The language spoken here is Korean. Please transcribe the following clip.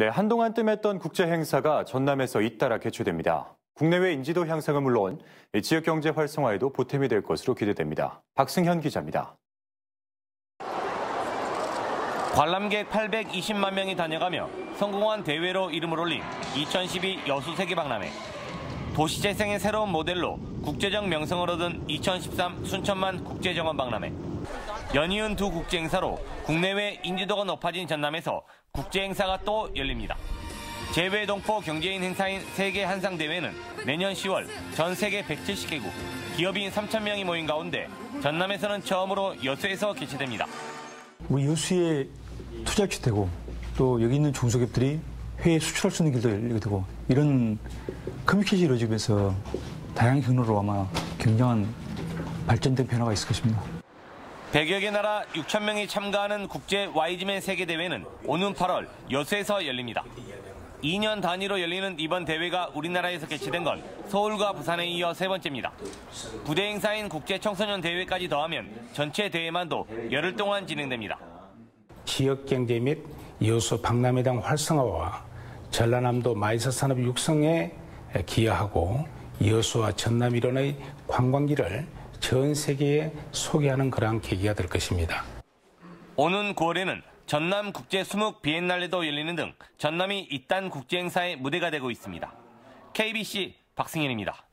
네, 한동안 뜸했던 국제 행사가 전남에서 잇따라 개최됩니다. 국내외 인지도 향상은 물론 지역 경제 활성화에도 보탬이 될 것으로 기대됩니다. 박승현 기자입니다. 관람객 820만 명이 다녀가며 성공한 대회로 이름을 올린 2012 여수 세계박람회. 도시재생의 새로운 모델로 국제적 명성을 얻은 2013 순천만 국제정원 박람회. 연이은 두 국제행사로 국내외 인지도가 높아진 전남에서 국제행사가 또 열립니다. 재외동포 경제인 행사인 세계 한상 대회는 내년 10월 전 세계 170개국 기업인 3,000명이 모인 가운데 전남에서는 처음으로 여수에서 개최됩니다. 우리 여수에 투자 유치되고 또 여기 있는 중소기업들이 해외에 수출할 수 있는 길도 열리게 되고 이런 커뮤니케이션이 이루어지면서 다양한 경로로 아마 굉장한 발전된 변화가 있을 것입니다. 100여 개 나라 6천 명이 참가하는 국제 와이즈맨 세계대회는 오는 8월 여수에서 열립니다. 2년 단위로 열리는 이번 대회가 우리나라에서 개최된 건 서울과 부산에 이어 세 번째입니다. 부대 행사인 국제 청소년 대회까지 더하면 전체 대회만도 열흘 동안 진행됩니다. 지역 경제 및 여수 박람회당 활성화와 전라남도 MICE 산업 육성에 기여하고 여수와 전남 일원의 관광지를 전 세계에 소개하는 그러한 계기가 될 것입니다. 오는 9월에는 전남 국제 수묵 비엔날레도 열리는 등 전남이 이딴 국제 행사의 무대가 되고 있습니다. KBC 박승현입니다.